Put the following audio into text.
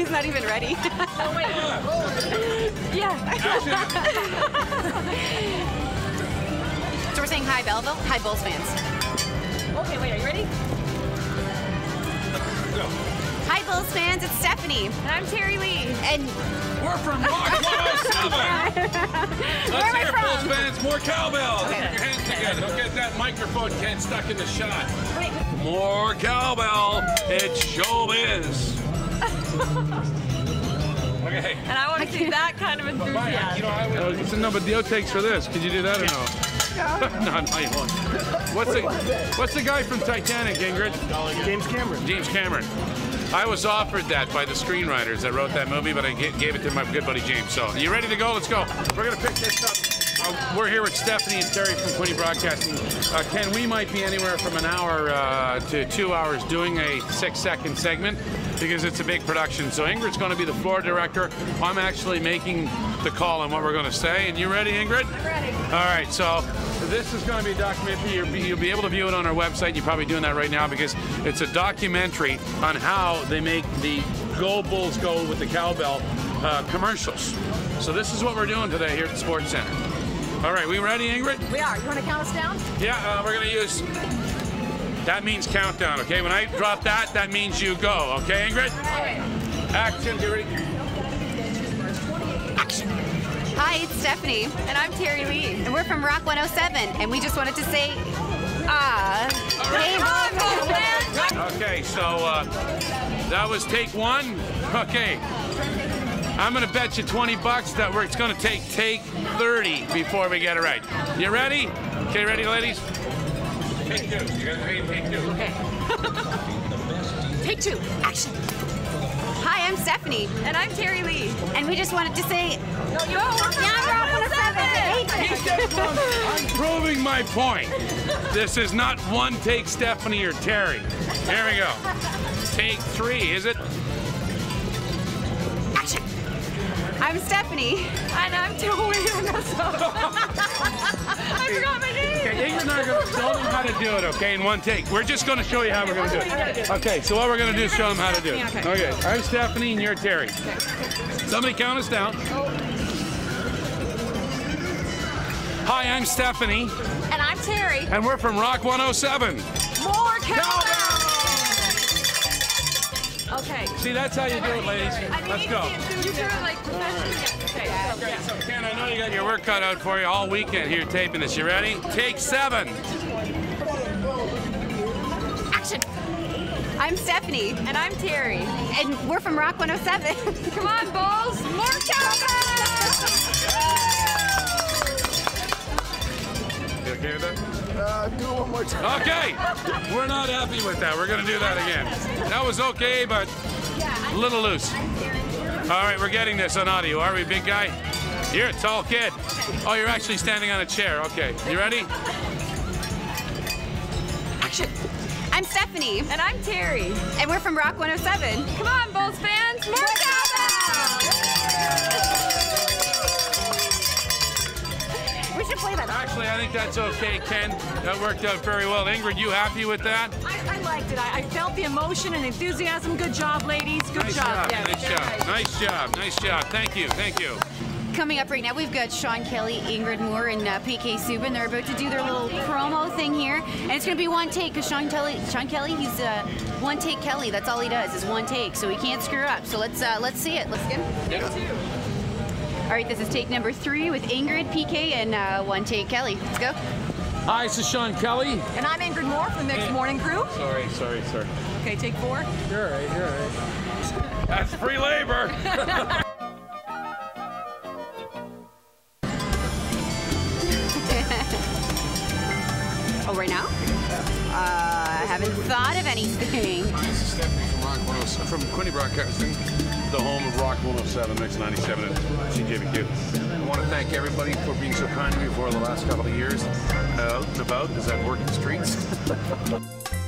He's not even ready. Oh, wait. yeah. so we're saying hi, Belleville. Hi, Bulls fans. Okay, wait, are you ready? Hi, Bulls fans. It's Stephanie. And I'm Terry Lee. And We're from Rock 107. Let's Where am I hear? Bulls fans. More cowbell. Okay. Put your hands together. Don't get that microphone Ken stuck in the shot. More cowbell. It's showbiz. okay. And I want to see that kind of You enthusiasm. know, I was, uh, what's the number Dio takes for this? Could you do that or no? no, no, you won't. What's the What's the guy from Titanic, Ingrid? James Cameron. James Cameron. I was offered that by the screenwriters that wrote that movie, but I gave it to my good buddy James. So, you ready to go? Let's go. We're gonna pick this up. Uh, we're here with Stephanie and Terry from Quinte Broadcasting. Uh, Ken, we might be anywhere from an hour uh, to two hours doing a six-second segment because it's a big production. So Ingrid's going to be the floor director. I'm actually making the call on what we're going to say. And you ready, Ingrid? I'm ready. All right. So this is going to be a documentary. You'll be, you'll be able to view it on our website. You're probably doing that right now because it's a documentary on how they make the Go Bulls Go with the cowbell uh, commercials. So this is what we're doing today here at the Sports Center. All right, we ready, Ingrid? We are. You want to count us down? Yeah, uh, we're gonna use. That means countdown, okay? When I drop that, that means you go, okay, Ingrid? Action, get ready. hi, it's Stephanie. And I'm Terry Lee. And we're from Rock 107. And we just wanted to say, ah, hey, Bulls! Okay, so uh, that was take one. Okay. I'm gonna bet you 20 bucks that we're, it's gonna take take 30 before we get it right. You ready? Okay, ready, ladies? Take two. You guys ready? Take two. Okay. Take two. Action. Hi, I'm Stephanie. And I'm Terry Lee. And we just wanted to say, No, you are from yeah, Rock 107. 107. I'm proving my point. This is not one take Stephanie or Terry. Here we go. Take three, is it? Action. I'm Stephanie. And I'm Tori Minnesota. I forgot my name. Okay, Ingrid and I are going to show them how to do it, okay, in one take. We're just going to show you how we're going to do it. Okay, so what we're going to do is show them how to do it. Okay, I'm Stephanie and you're Terry. Somebody count us down. Hi, I'm Stephanie, And I'm Terry. and we're from Rock 107. More cowbell. Okay. See, that's how you do it, ladies. I Let's go. You turn like professional. Yeah. Okay. Okay, so Ken, I know you got your work cut out for you all weekend here taping this. You ready? Take seven. Action. I'm Stephanie. And I'm Terry. And we're from Rock 107. Come on, Bulls. More cowbell. You okay with that? Uh, do it one more time. Okay, we're not happy with that. We're gonna do that again. That was okay, but a little loose. All right, we're getting this on audio, are we, big guy? You're a tall kid. Oh, you're actually standing on a chair. Okay, you ready? Action. I'm Stephanie. And I'm Terry. And we're from Rock 107. Come on, Bulls fans. More cowbell. Actually, I think that's okay, Ken. That worked out very well. Ingrid, you happy with that? I, I liked it. I, I felt the emotion and enthusiasm. Good job, ladies. Good Nice job. job. Nice job. Nice job. Nice job. Thank you. Thank you. Coming up right now, we've got Sean Kelly, Ingrid Moore, and uh, PK Subban. They're about to do their little promo thing here, and it's going to be one take because Sean Kelly, Sean Kelly, he's uh, one take Kelly. That's all he does is one take, so he can't screw up. So let's uh, let's see it. Let's get him. All right, this is take number three with Ingrid, PK, and uh, one take Kelly. Let's go. Hi, this is Sean Kelly. And I'm Ingrid Moore from the Next Morning Crew. Sorry, sorry, sorry. Okay, take four. You're all right, you're all right. That's free labor. Oh, right now? Uh, I haven't thought of anything. This is Stephanie from Rock 107, from Quinte Broadcasting, the home of Rock 107, Mix 97, and CJBQ. I want to thank everybody for being so kind to me for the last couple of years, uh, out and about, as I've worked the streets.